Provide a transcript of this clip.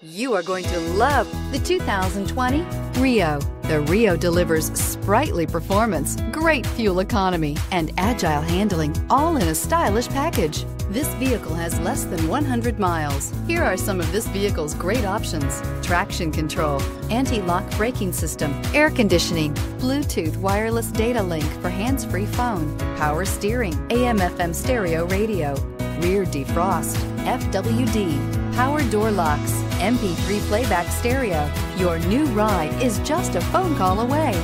You are going to love the 2020 Rio. The Rio delivers sprightly performance, great fuel economy, and agile handling, all in a stylish package. This vehicle has less than 100 miles. Here are some of this vehicle's great options. Traction control, anti-lock braking system, air conditioning, Bluetooth wireless data link for hands-free phone, power steering, AM FM stereo radio, rear defrost, FWD, power door locks, MP3 playback stereo. Your new ride is just a phone call away.